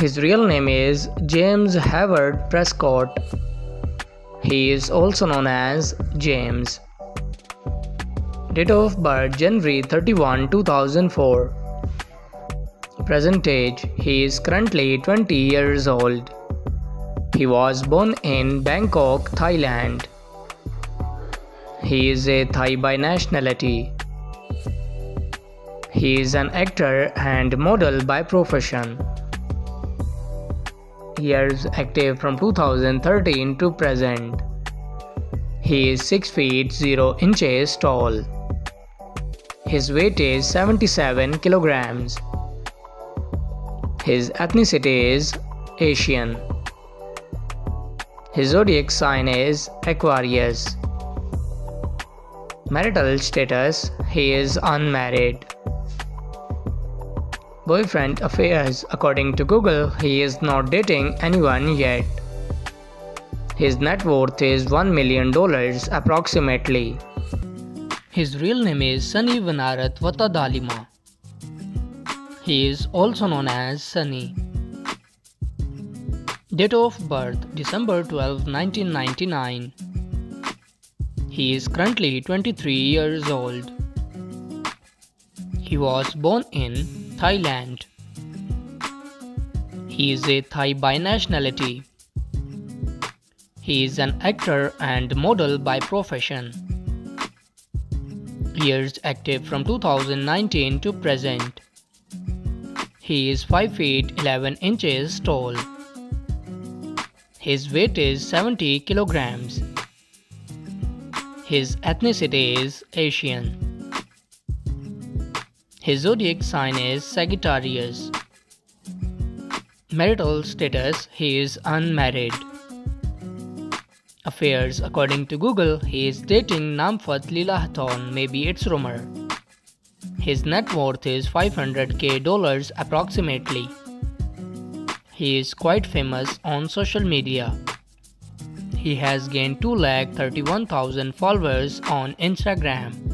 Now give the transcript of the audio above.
His real name is James Hayward Prescott. He is also known as James. Date of birth January 31, 2004. Present age He is currently 20 years old. He was born in Bangkok, Thailand. He is a Thai by nationality. He is an actor and model by profession. Years active from 2013 to present. He is 6 feet 0 inches tall. His weight is 77 kilograms. His ethnicity is Asian. His zodiac sign is Aquarius. Marital status He is unmarried. Boyfriend affairs According to Google, he is not dating anyone yet. His net worth is $1 million approximately. His real name is Sunny Wannarat Vatadalima. He is also known as Sunny. Date of birth December 12, 1999. He is currently 23 years old. He was born in Thailand. He is a Thai by nationality. He is an actor and model by profession. Years active from 2019 to present. He is 5 feet 11 inches tall. His weight is 70 kilograms. His ethnicity is Asian. His zodiac sign is Sagittarius. Marital status He is unmarried. Affairs According to Google, he is dating Namfat Lilahathon, maybe it's rumor. His net worth is 500k dollars approximately. He is quite famous on social media. He has gained 2,31,000 followers on Instagram.